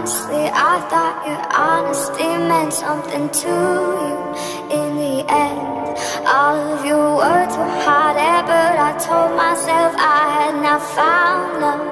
Honestly, I thought your honesty meant something to you in the end. All of your words were hot air, but I told myself I had not found love.